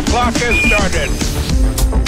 The clock has started.